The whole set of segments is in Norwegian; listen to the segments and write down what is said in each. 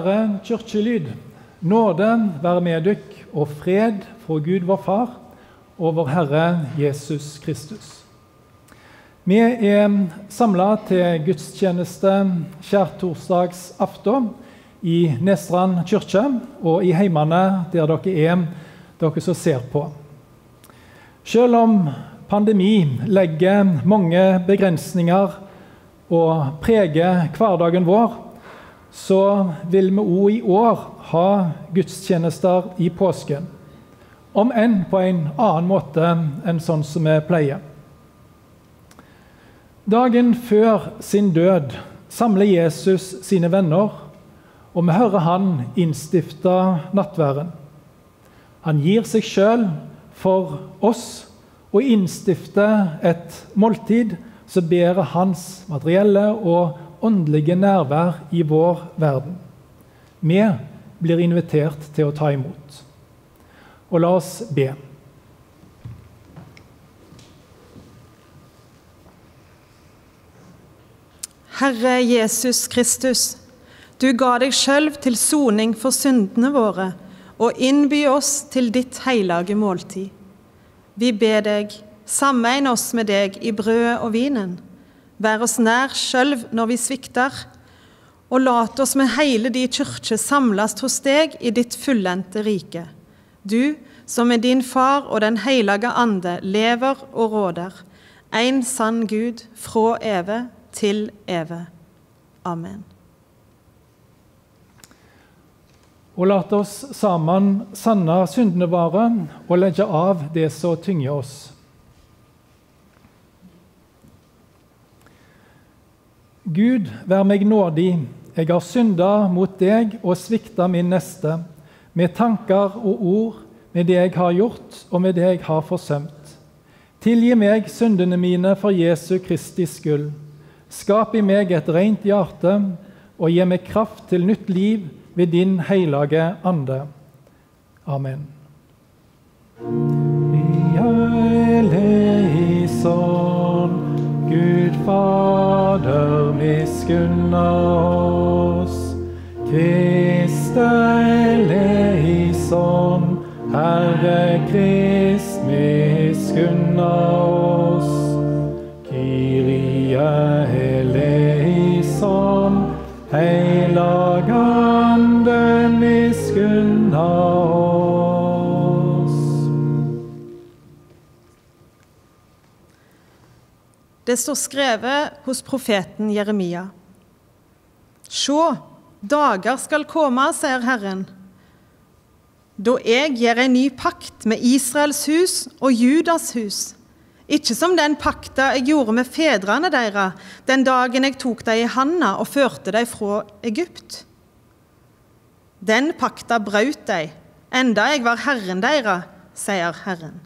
Kjære kirkelyd. Nåde være med dykk og fred fra Gud vår Far og vår Herre Jesus Kristus. Vi er samla til gudstjeneste skjærtorsdagsaften i Nestrand kirke og i heimene der dere er, dere som ser på. Selv om pandemi legger mange begrensninger og preger hverdagen vår, så vil vi òg i år ha gudstjenester i påsken. Om enn på en annen måte enn sånn som vi pleier. Dagen før sin død samler Jesus sine venner, og vi hører han innstifte nattværen. Han gir seg sjøl for oss og innstifter et måltid som bærer hans materielle og åndelige nærvær i vår verden. Vi blir invitert til å ta imot. Og la oss be. Herre Jesus Kristus, du ga deg sjøl til soning for syndene våre og innby oss til ditt hellige måltid. Vi ber deg, sammein oss med deg i brødet og vinen. Vær oss nær sjøl når vi svikter, og lat oss med hele di kyrkje samles hos deg i ditt fullendte rike. Du som med din Far og Den hellige ande lever og råder, en sann Gud fra evig til evig. Amen. Og la oss sammen sanne syndene våre og legge av det som tynger oss. Gud, vær meg nådig. Jeg har synda mot deg og svikta min neste, med tanker og ord, med det jeg har gjort, og med det jeg har forsømt. Tilgi meg syndene mine for Jesu Kristi skyld. Skap i meg et rent hjerte, og gi meg kraft til nytt liv ved din hellige ande. Amen. Eleison, Gud Fader, miskunna oss. Kriste eleison, Herre Krist, miskunna oss. Det står skrevet hos profeten Jeremia. Sjå, dager skal komme, sier Herren, da jeg gjør en ny pakt med Israels hus og Judas hus. Ikke som den pakta jeg gjorde med fedrene deres den dagen jeg tok dem i handa og førte dem fra Egypt. Den pakta brøt de, enda jeg var Herren deres, sier Herren.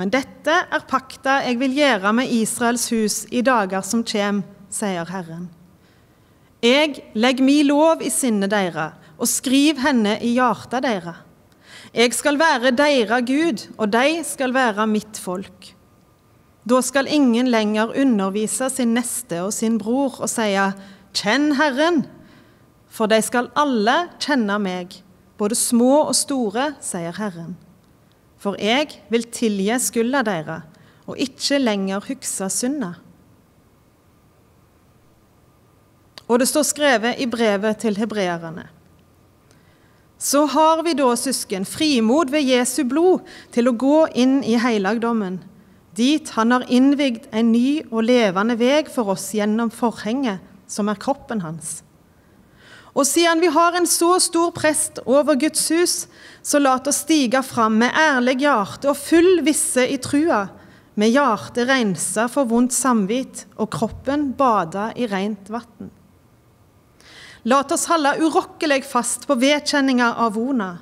Men dette er pakta jeg vil gjøre med Israels hus i dager som kjem, sier Herren. Jeg legger mi lov i sinnet deres og skriv henne i hjertet deres. Jeg skal være deres Gud, og de skal være mitt folk. Da skal ingen lenger undervise sin neste og sin bror og si 'Kjenn Herren', for de skal alle kjenne meg, både små og store, sier Herren. For jeg vil tilgi skylda deres og ikke lenger huske synda. Og det står skrevet i brevet til hebreerne. Så har vi da, søsken, frimod ved Jesu blod til å gå inn i helligdommen, dit han har innvigd en ny og levende veg for oss gjennom forhenget, som er kroppen hans. Og siden vi har en så stor prest over Guds hus, så lat oss stige fram med ærlig hjerte og full visse i trua, med hjertet rensa for vondt samvitt og kroppen bada i rent vann. Lat oss holde urokkelig fast på vedkjenninga av vona,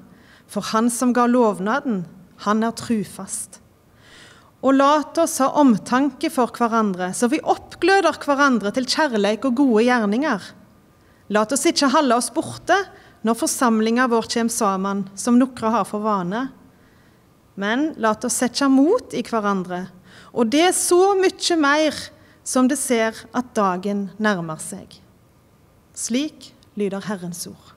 for Han som ga lovnaden, han er trufast. Og lat oss ha omtanke for hverandre, så vi oppgløder hverandre til kjærleik og gode gjerninger. Lat oss ikke holde oss borte når forsamlinga vår kommer sammen, som noen har for vane. Men lat oss sette mot i hverandre, og det er så mye mer som det ser at dagen nærmer seg. Slik lyder Herrens ord.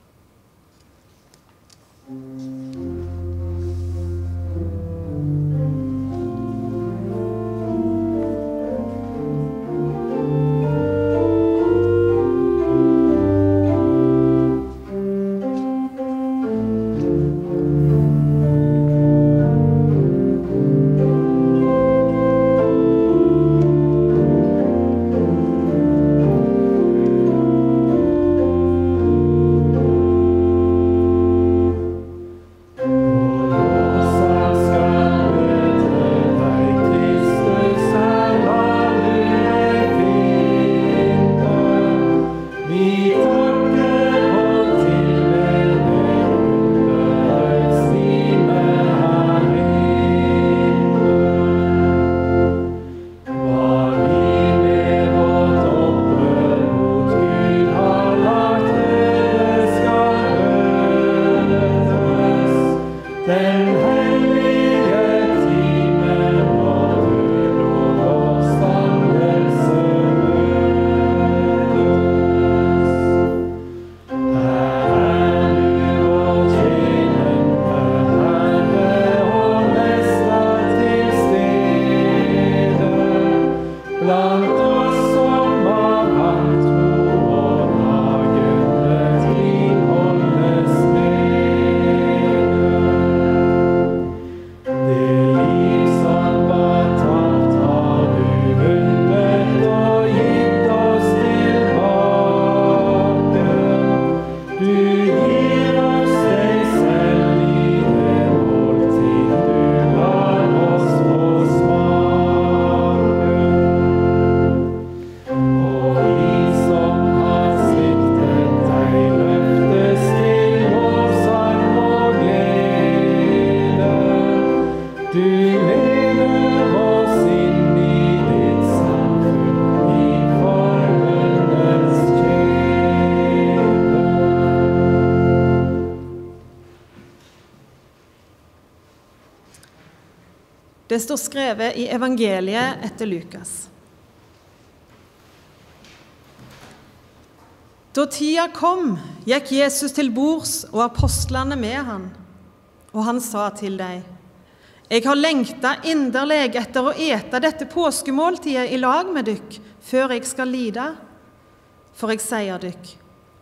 Det står skrevet i evangeliet etter Lukas. Da tida kom, gikk Jesus til bords og apostlene med han, og han sa til dem, Jeg har lengta inderlig etter å ete dette påskemåltidet i lag med dykk før jeg skal lide. For jeg sier dykk,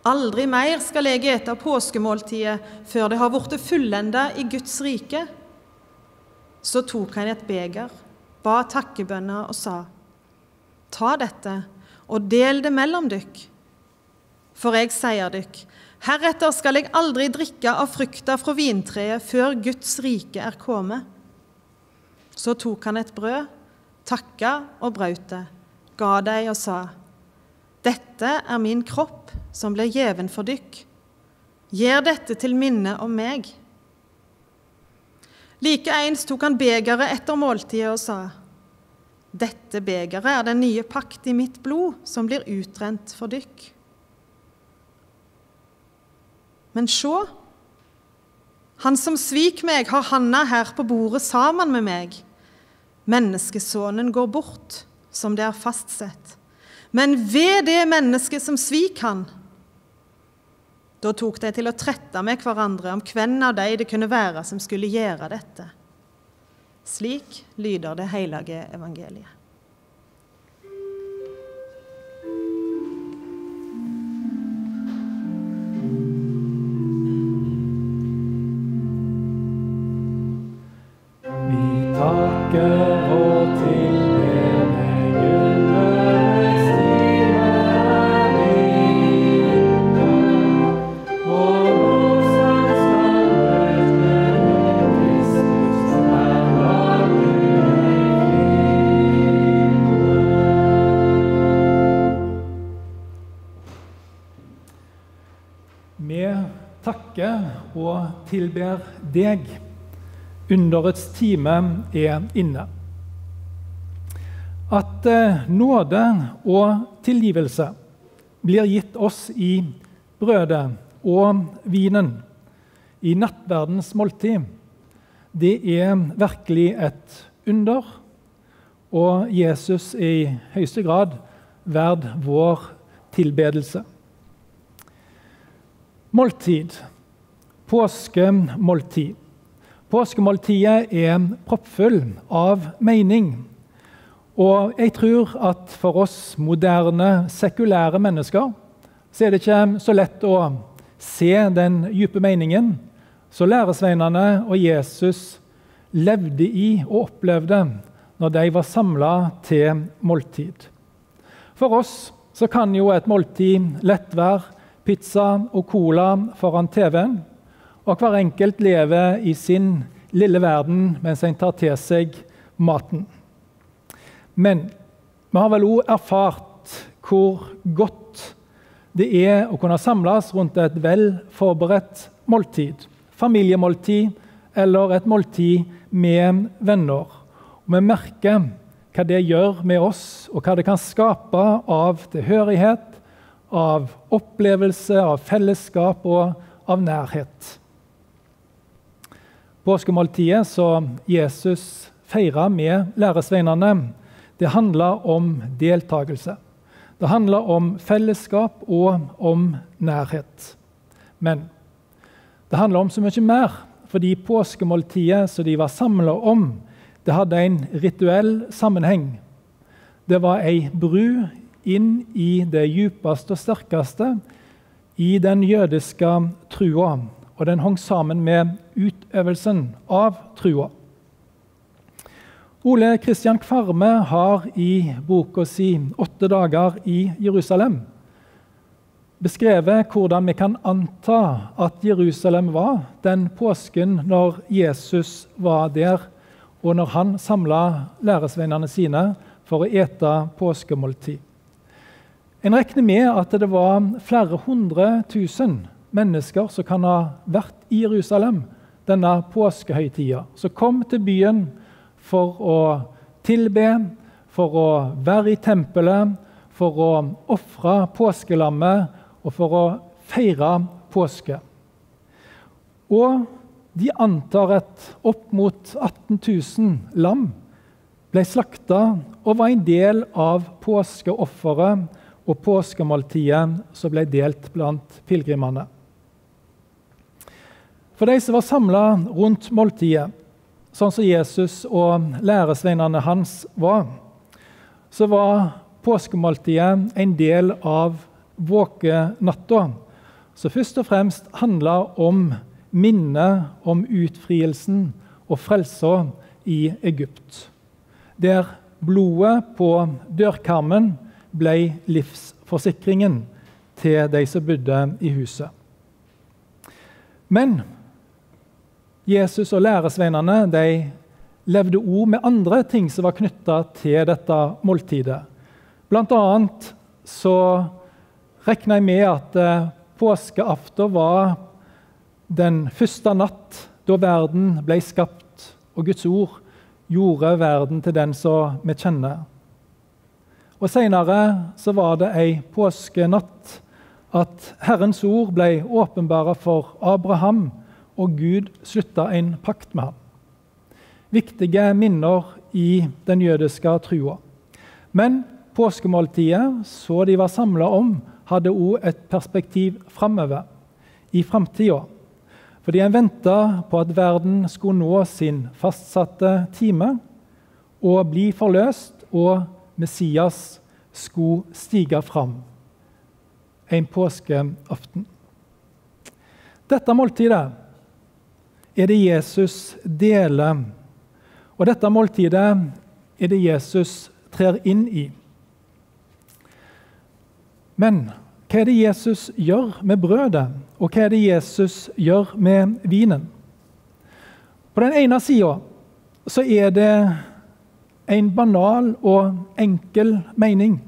aldri mer skal jeg ete påskemåltidet før det har blitt fullenda i Guds rike. Så tok han et beger, ba takkebønner og sa:" Ta dette og del det mellom dykk. For jeg sier dykk, heretter skal jeg aldri drikke av frukta fra vintreet før Guds rike er kommet. Så tok han et brød, takka og brøt det, ga dem og sa:" Dette er min kropp som blir gjeven for dykk. Gjør dette til minne om meg. Likeens tok han begeret etter måltidet og sa:" Dette begeret er den nye pakt i mitt blod, som blir utrent for dykk. Men sjå, han som svik meg, har handa her på bordet sammen med meg. Menneskesonen går bort, som det er fastsett. Men ved det mennesket som svik han, da tok de til å trette med hverandre om hvem av de det kunne være som skulle gjøre dette. Slik lyder det hellige evangeliet. Vi takker takker og tilber deg. Underets time er inne. At eh, nåde og tilgivelse blir gitt oss i brødet og vinen, i nattverdens måltid, det er virkelig et under. Og Jesus er i høyeste grad verd vår tilbedelse. Måltid. Påskemåltid. Påskemåltidet er proppfull av mening. Og jeg tror at for oss moderne, sekulære mennesker så er det ikke så lett å se den dype meningen som læresveinene og Jesus levde i og opplevde når de var samla til måltid. For oss så kan jo et måltid lett være pizza og cola foran TV-en, og hver enkelt lever i sin lille verden mens en tar til seg maten. Men vi har vel òg erfart hvor godt det er å kunne samles rundt et vel forberedt måltid. Familiemåltid eller et måltid med venner. Og vi merker hva det gjør med oss, og hva det kan skape av tilhørighet, av opplevelse, av fellesskap og av nærhet. Påskemåltidet som Jesus feira med læresveinene, det handler om deltakelse. Det handler om fellesskap og om nærhet. Men det handler om så mye mer, fordi påskemåltidet som de var samla om, det hadde en rituell sammenheng. Det var ei bru inn i det djupeste og sterkeste i den jødiske trua, og den hang sammen med utøvelsen av trua. Ole Kristian Kvarme har i boka si 'Åtte dager i Jerusalem' beskrevet hvordan vi kan anta at Jerusalem var den påsken når Jesus var der, og når han samla læresveinene sine for å ete påskemåltid. En regner med at det var flere hundre tusen mennesker som kan ha vært i Jerusalem denne påskehøytida, Så kom til byen for å tilbe, for å være i tempelet, for å ofre påskelammet og for å feire påske. Og de antar at opp mot 18 000 lam ble slakta og var en del av påskeofferet og påskemåltidet som ble delt blant pilegrimene. For de som var samla rundt måltidet, sånn som Jesus og læresveinene hans var, så var påskemåltidet en del av våkenatta, som først og fremst handla om minnet om utfrielsen og frelsa i Egypt, der blodet på dørkarmen ble livsforsikringen til de som bodde i huset. Men Jesus og læresveinene de levde òg med andre ting som var knytta til dette måltidet. Blant annet så regna jeg med at eh, påskeaften var den første natt da verden ble skapt, og Guds ord gjorde verden til den som vi kjenner. Og Senere så var det ei påskenatt at Herrens ord ble åpenbara for Abraham og Gud slutta en pakt med ham. Viktige minner i den jødiske trua. Men påskemåltidet, så de var samla om, hadde òg et perspektiv framover, i framtida. Fordi en venta på at verden skulle nå sin fastsatte time og bli forløst, og Messias skulle stige fram en påskeaften. Dette måltidet er det Jesus deler. Og dette måltidet er det Jesus trer inn i. Men hva er det Jesus gjør med brødet, og hva er det Jesus gjør med vinen? På den ene sida er det en banal og enkel mening.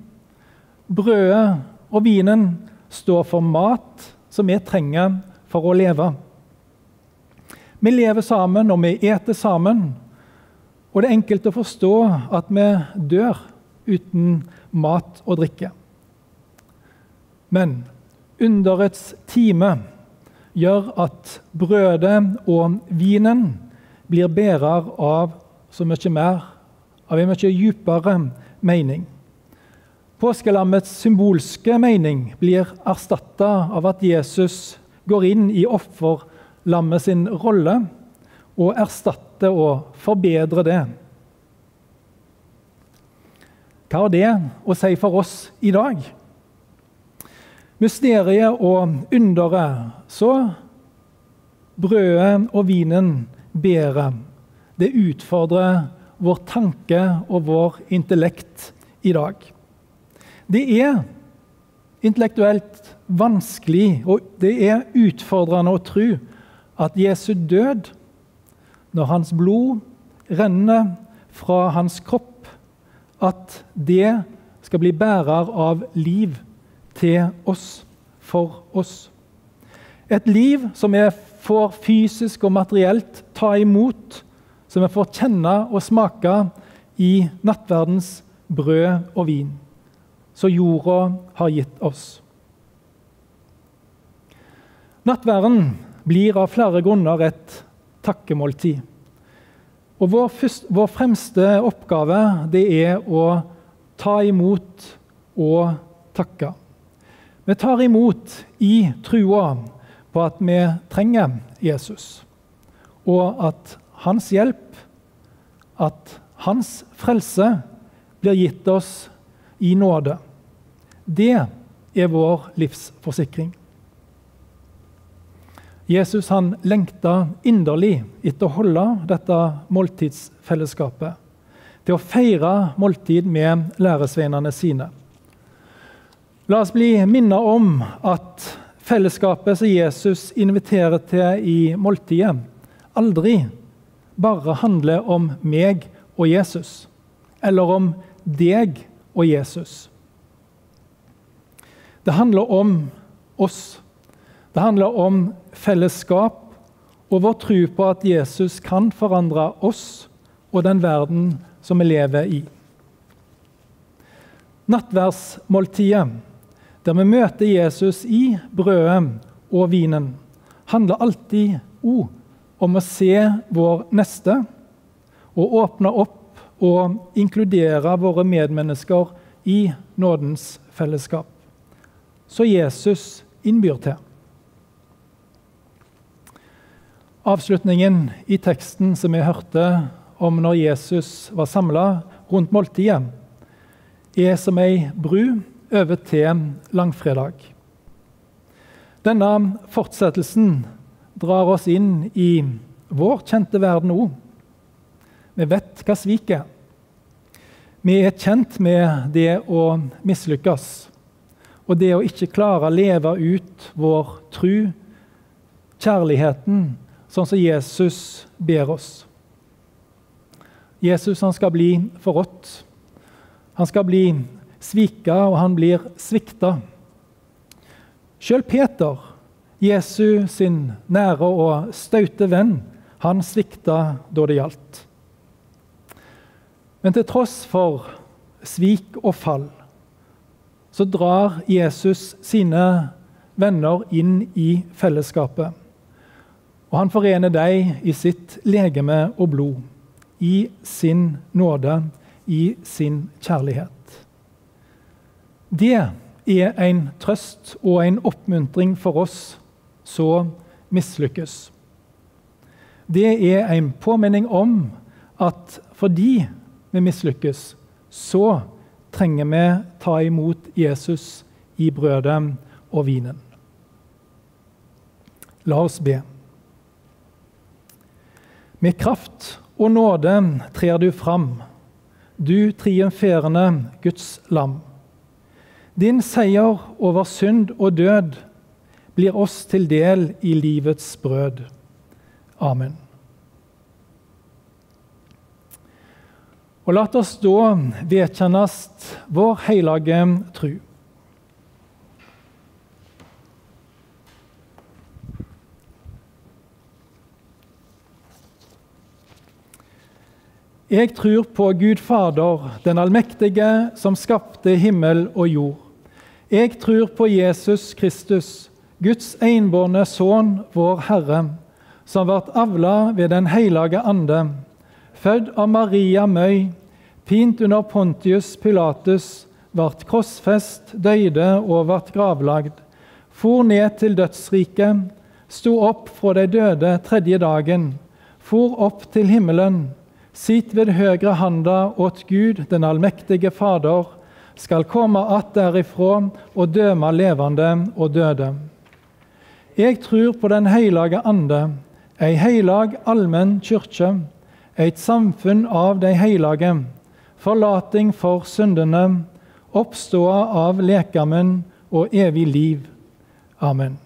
Brødet og vinen står for mat som vi trenger for å leve. Vi lever sammen, og vi eter sammen. Og det er enkelt å forstå at vi dør uten mat og drikke. Men underets time gjør at brødet og vinen blir bærer av så mye mer, av en mye dypere mening. Påskelammets symbolske mening blir erstatta av at Jesus går inn i offerlammet sin rolle og erstatte og forbedre det. Hva har det å si for oss i dag? Mysteriet og underet, så brødet og vinen bærer. Det utfordrer vår tanke og vår intellekt i dag. Det er intellektuelt vanskelig og det er utfordrende å tro at Jesu død, når hans blod renner fra hans kropp, at det skal bli bærer av liv til oss, for oss. Et liv som vi får fysisk og materielt ta imot, som vi får kjenne og smake i nattverdens brød og vin, som jorda har gitt oss. Nattverden blir av flere grunner et takkemåltid. Og vår, første, vår fremste oppgave det er å ta imot og takke. Vi tar imot i trua på at vi trenger Jesus, og at hans hjelp, at hans frelse, blir gitt oss i nåde. Det er vår livsforsikring. Jesus han lengta inderlig etter å holde dette måltidsfellesskapet, til å feire måltid med læresveinene sine. La oss bli minnet om at fellesskapet som Jesus inviterer til i måltidet, aldri bare handler om meg og Jesus, eller om deg og Jesus. Det handler om oss. Det handler om fellesskap og vår tro på at Jesus kan forandre oss og den verden som vi lever i. Nattverdsmåltidet der vi møter Jesus i brødet og vinen, handler alltid òg om å se vår neste og åpne opp og inkludere våre medmennesker i nådens fellesskap. Så Jesus innbyr til. Avslutningen i teksten som vi hørte om når Jesus var samla rundt måltidet, er som ei bru over til langfredag. Denne fortsettelsen drar oss inn i vår kjente verden òg. Vi vet hva svik er. Vi er kjent med det å mislykkes og det å ikke klare å leve ut vår tru, kjærligheten, sånn som Jesus ber oss. Jesus han skal bli forrådt. Han skal bli svika, og han blir svikta. Sjøl Peter, Jesu sin nære og staute venn, han svikta da det gjaldt. Men til tross for svik og fall, så drar Jesus sine venner inn i fellesskapet. Og han forener dem i sitt legeme og blod, i sin nåde, i sin kjærlighet. Det er en trøst og en oppmuntring for oss som mislykkes. Det er en påminning om at fordi vi mislykkes, så trenger vi ta imot Jesus i brødet og vinen. La oss be. Med kraft og nåde trer du fram, du triumferende Guds lam. Din seier over synd og død blir oss til del i livets brød. Amen. Og la oss da vedkjennes vår hellige tru. Jeg tror på Gud Fader, den allmektige, som skapte himmel og jord. Jeg tror på Jesus Kristus, Guds enbårne Sønn, vår Herre, som ble avla ved Den hellige ande, født av Maria Møy, pint under Pontius Pilatus, ble krossfest, døde og ble gravlagd, for ned til dødsriket, sto opp fra de døde tredje dagen, for opp til himmelen, sitt ved høyre handa åt Gud, den allmektige Fader, skal komme att derifra og døme levende og døde. Jeg tror på Den hellige ande, ei heilag allmenn kyrkje, et samfunn av de hellige, forlating for syndene, oppståa av lekamen og evig liv. Amen.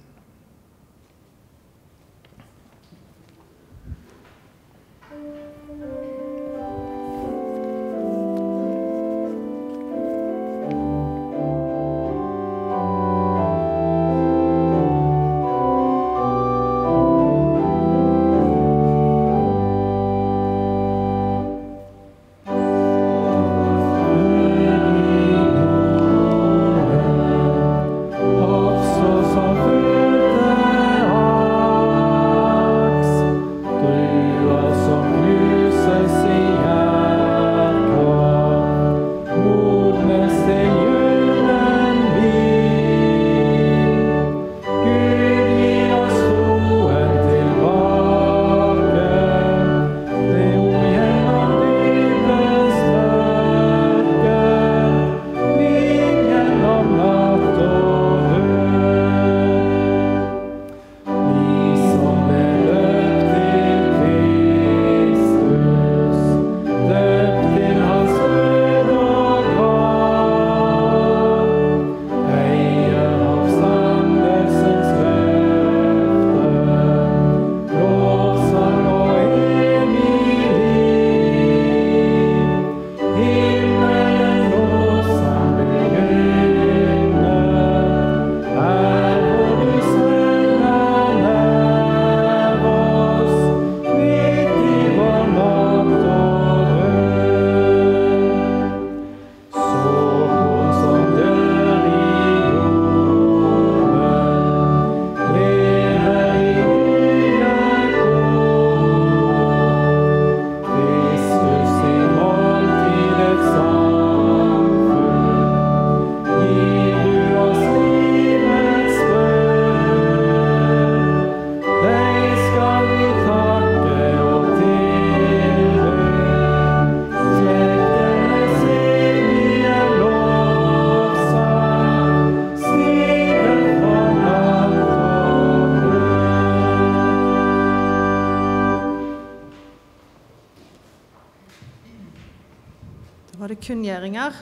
Kunngjøringer.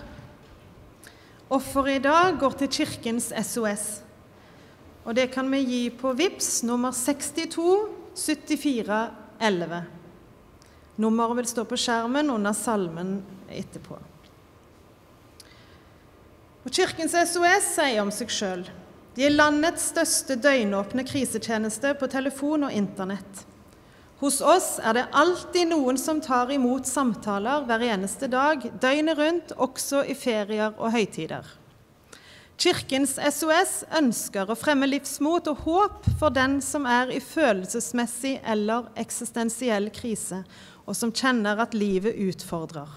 Offeret i dag går til Kirkens SOS. Og det kan vi gi på VIPS nummer 62 74 11. Nummeret vil stå på skjermen under salmen etterpå. Og Kirkens SOS sier om seg sjøl de er landets største døgnåpne krisetjeneste på telefon og Internett. Hos oss er det alltid noen som tar imot samtaler hver eneste dag, døgnet rundt, også i ferier og høytider. Kirkens SOS ønsker å fremme livsmot og håp for den som er i følelsesmessig eller eksistensiell krise, og som kjenner at livet utfordrer.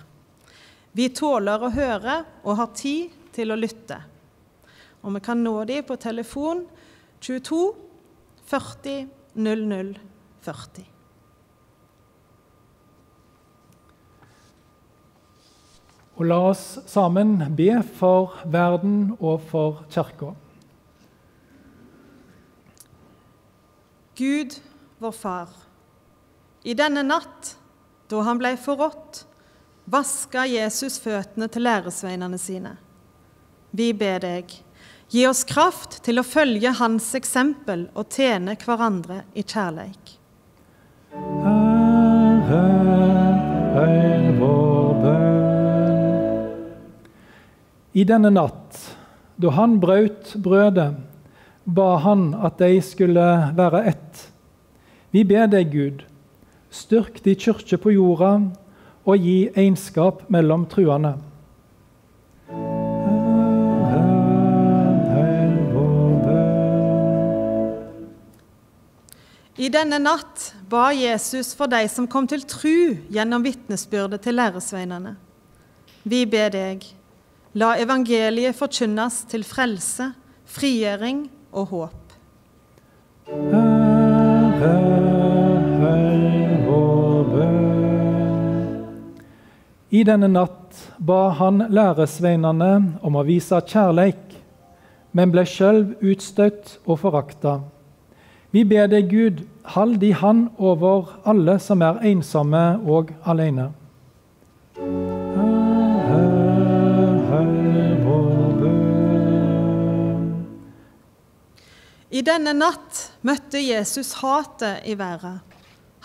Vi tåler å høre og har tid til å lytte. Og vi kan nå dem på telefon 22 40 00 40. Og la oss sammen be for verden og for Kirka. Gud, vår Far. I denne natt, da han ble forrådt, vaska Jesus føttene til læresveinene sine. Vi ber deg, gi oss kraft til å følge hans eksempel og tjene hverandre i kjærleik. Herre, I denne natt, da han brøt brødet, ba han at de skulle være ett. Vi ber deg, Gud, styrk de kirke på jorda og gi egenskap mellom truende. I denne natt ba Jesus for de som kom til tru gjennom vitnesbyrdet til læresveinene. Vi ber deg, La evangeliet forkynnes til frelse, frigjøring og håp. I denne natt ba han læresveinene om å vise kjærleik, men ble sjøl utstøtt og forakta. Vi ber deg, Gud, hold de hand over alle som er ensomme og alene. I denne natt møtte Jesus hatet i været.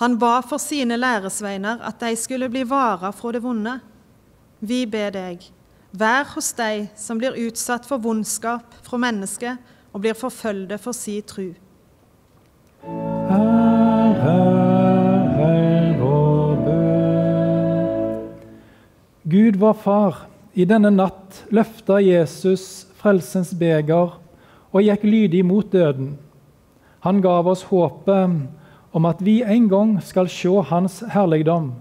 Han ba for sine læresveiner at de skulle bli vara fra det vonde. Vi ber deg, vær hos de som blir utsatt for vondskap fra mennesket og blir forfølgde for si tru. Gud vår Far, i denne natt løfta Jesus frelsens beger og gikk lydig mot døden. Han gav oss håpet om at vi en gang skal se Hans herligdom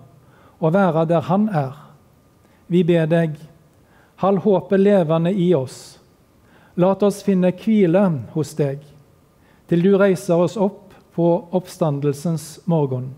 og være der Han er. Vi ber deg, hold håpet levende i oss. Lat oss finne hvile hos deg, til du reiser oss opp på oppstandelsens morgen.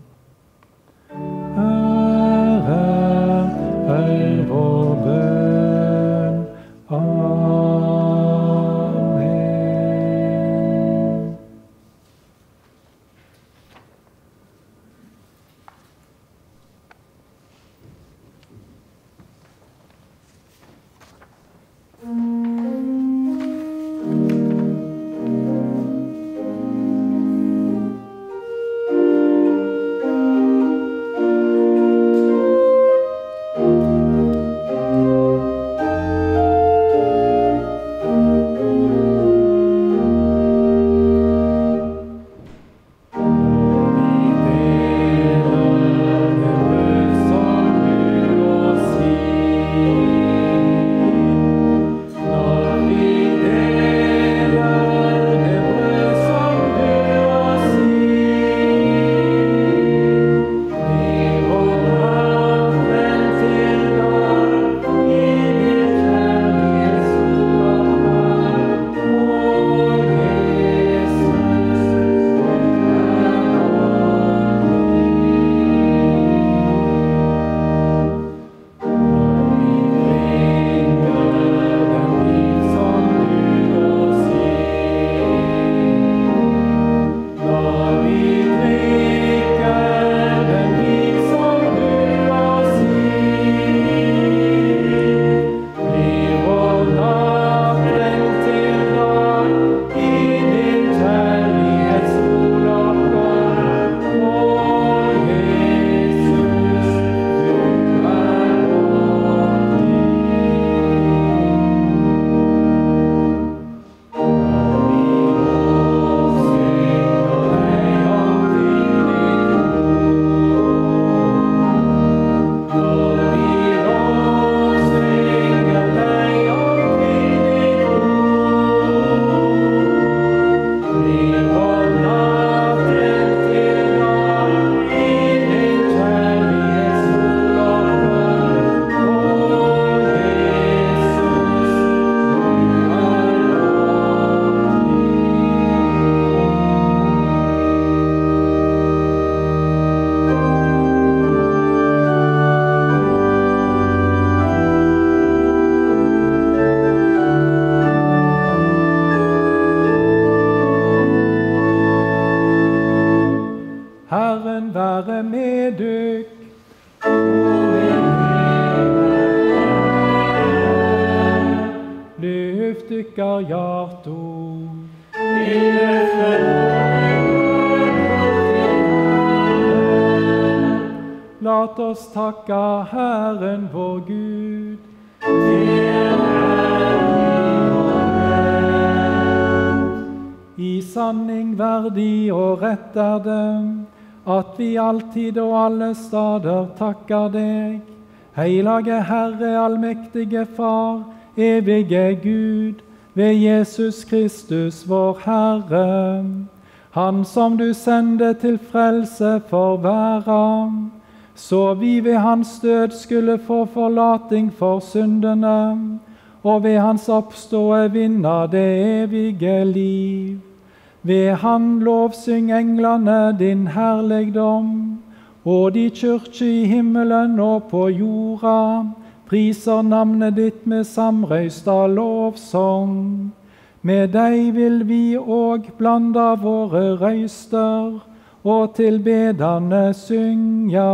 Alle stader takker deg. Hellige Herre, allmektige Far, evige Gud, ved Jesus Kristus, vår Herre. Han som du sendte til frelse for verden, så vi ved hans død skulle få forlating for syndene, og ved hans oppståe vinne det evige liv. Ved han lovsyng englene din herligdom, og de kyrkje i himmelen og på jorda priser navnet ditt med samrøysta lovsang. Med deg vil vi òg blanda våre røyster og til bedane synga.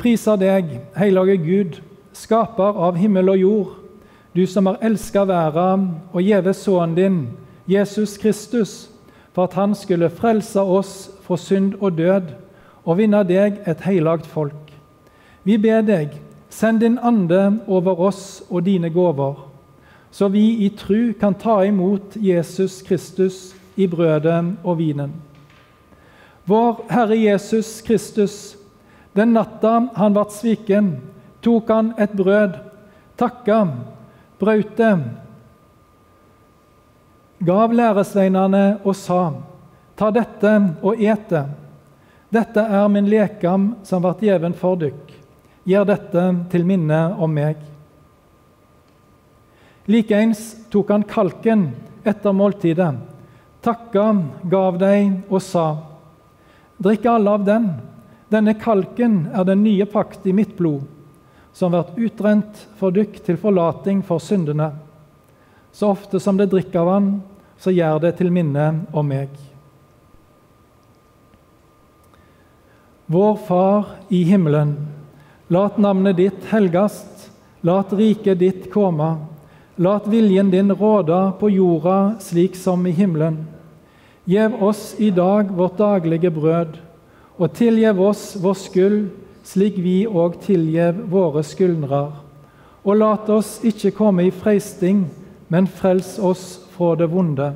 Priser deg, hellige Gud, skaper av himmel og jord, du som har elska verden og gjeve sønnen din, Jesus Kristus, for at han skulle frelse oss fra synd og død og vinne deg et heilagt folk. Vi ber deg, send din ande over oss og dine gaver, så vi i tru kan ta imot Jesus Kristus i brødet og vinen. Vår Herre Jesus Kristus, den natta han ble sviken, tok han et brød, takka, brøt det, gav læresveinene og sa:" Ta dette og et det. Dette er min lekam som ble gjeven for dykk. Gjør dette til minne om meg. Likeens tok han kalken etter måltidet, takka, gav dem og sa:" Drikk alle av den. Denne kalken er den nye pakt i mitt blod, som blir utrent for dykk til forlating for syndene. Så ofte som det drikker han, så gjør det til minne om meg. Vår Far i himmelen. Lat navnet ditt helgast, lat riket ditt komme. Lat viljen din råde på jorda slik som i himmelen. Gjev oss i dag vårt daglige brød, og tilgjev oss vår skyld, slik vi òg tilgjev våre skyldnere. Og lat oss ikke komme i freisting, men frels oss fra det vonde.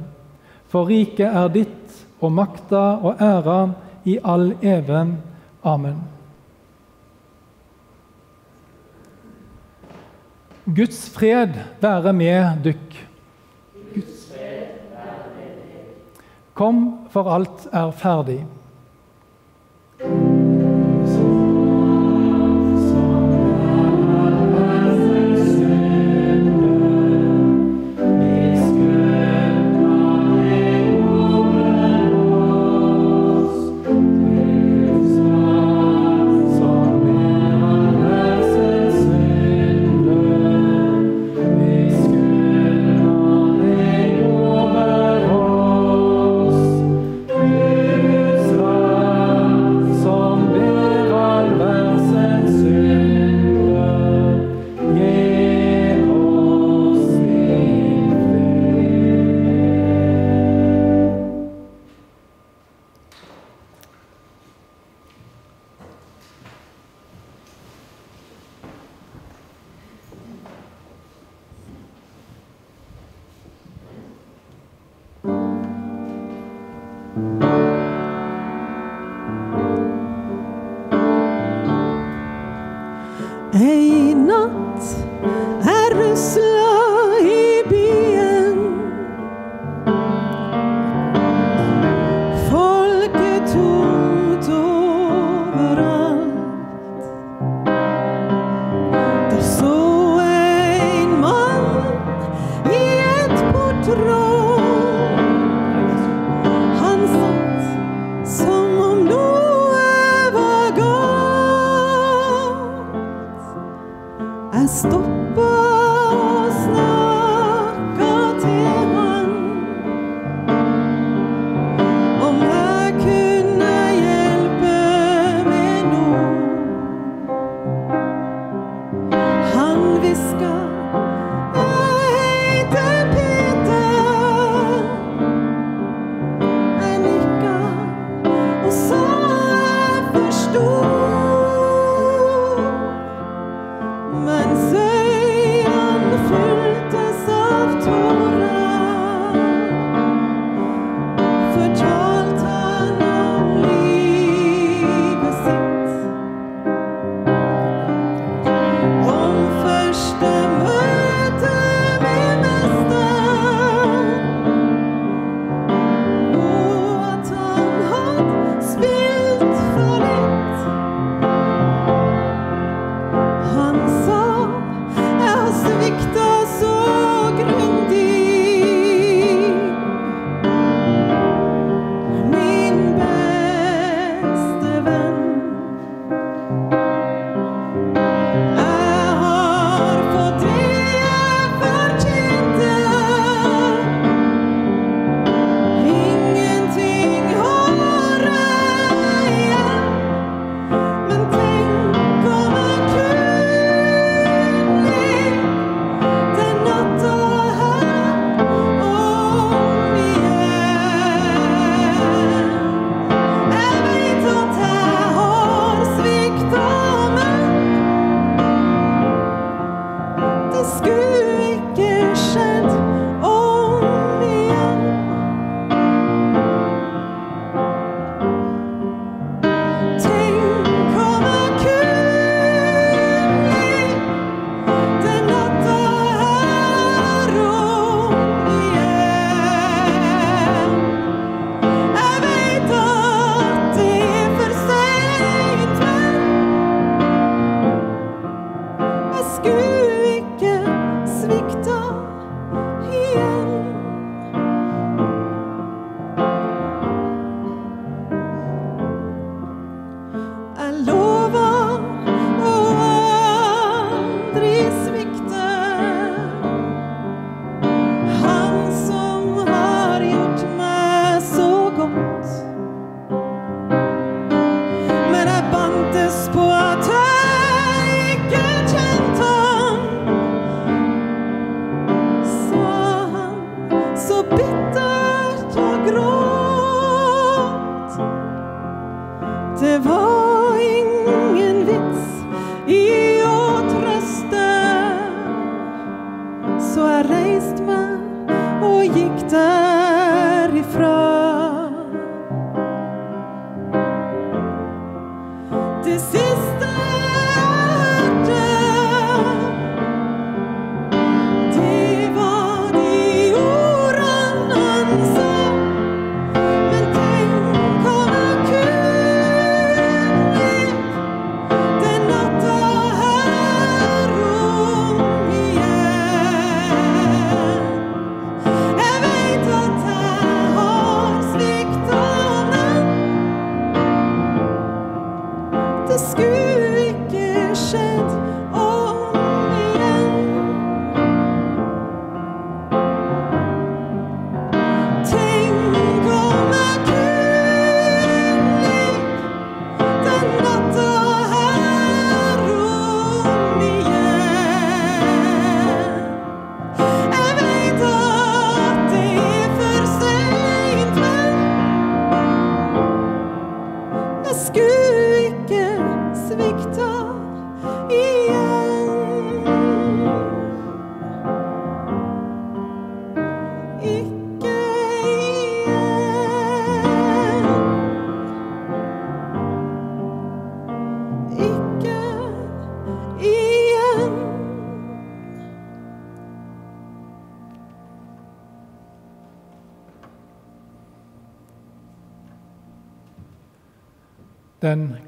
For riket er ditt, og makta og æra i all even. Amen. Guds fred være med dykk. Kom, for alt er ferdig. Jeg stoppa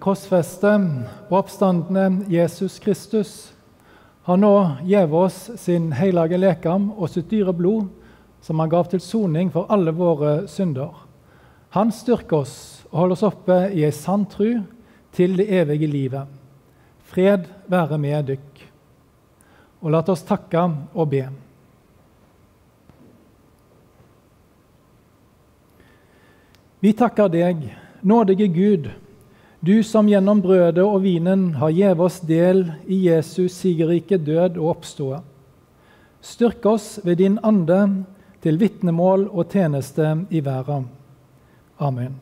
korsfeste og oppstandende Jesus Kristus har nå gitt oss sin hellige lekam og sitt dyre blod, som han gav til soning for alle våre synder. Han styrker oss og holder oss oppe i ei sann tru til det evige livet. Fred være med dykk. Og la oss takke og be. Vi takker deg, nådige Gud, du som gjennom brødet og vinen har gitt oss del i Jesus sigerrike død og oppståe. Styrk oss ved din ande til vitnemål og tjeneste i verden. Amen.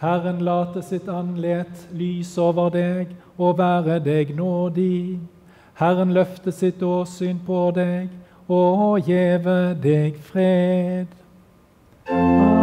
Herren late sitt andlet lyse over deg og være deg nådig. Herren løfte sitt åsyn på deg og gjeve deg fred. Amen.